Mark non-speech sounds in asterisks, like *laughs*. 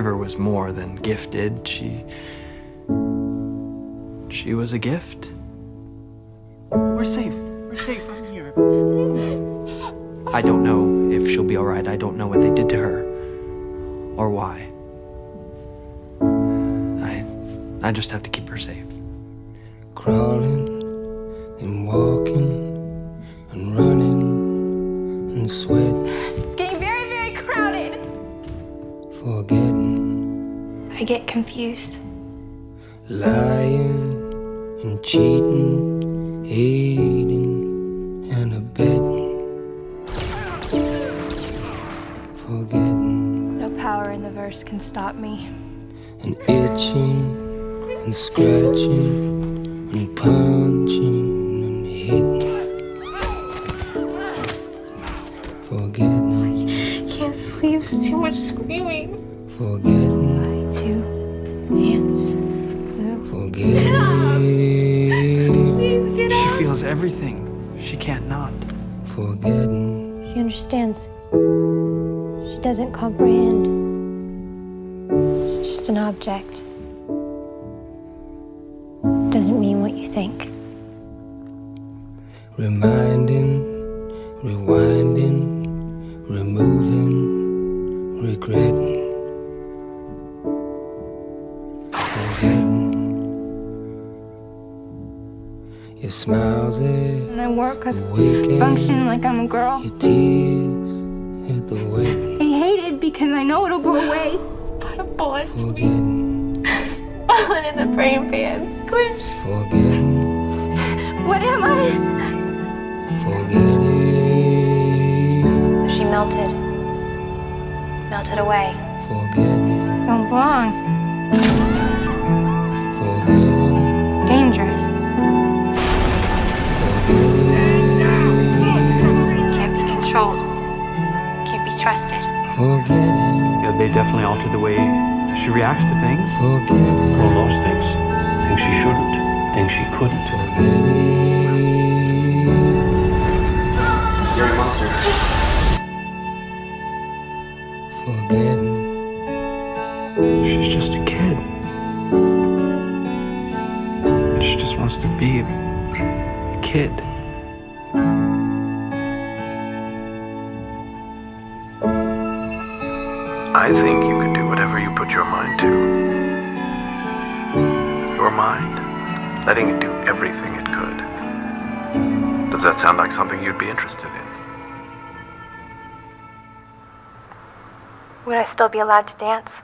was more than gifted. She. She was a gift. We're safe. We're safe. I'm here. I don't know if she'll be alright. I don't know what they did to her. Or why. I. I just have to keep her safe. Crawling and walking forgetting, I get confused. lying and cheating, hating and abetting, forgetting. No power in the verse can stop me. and itching and scratching and punching and hitting, forgetting, Can't sleep. It's too much screaming. forgetting. Two hands. Forgetting, Please get She feels everything. She can't not. forgetting, She understands. She doesn't comprehend. It's just an object. Doesn't mean what you think. reminding, rewinding, removing, regretting, forgetting. Your smiles at And I work. I the waking, function like I'm a girl. your tears at the wedding, I hate it because I know it'll go away. Put a bullet. forgetting, *laughs* Bullet in the brain pan. Squish. forgetting, What am I? forgetting. So she melted. Melted away. Forgetting, Don't belong. forgetting, Dangerous. forgetting, Can't be controlled. Can't be trusted. forgetting, Yeah, they definitely altered the way she reacts to things. forgetting, Well, lost things. Things she shouldn't. Things she couldn't. forgetting. She's just a kid. She just wants to be a kid. I think you can do whatever you put your mind to. Your mind, letting it do everything it could. Does that sound like something you'd be interested in? Would I still be allowed to dance?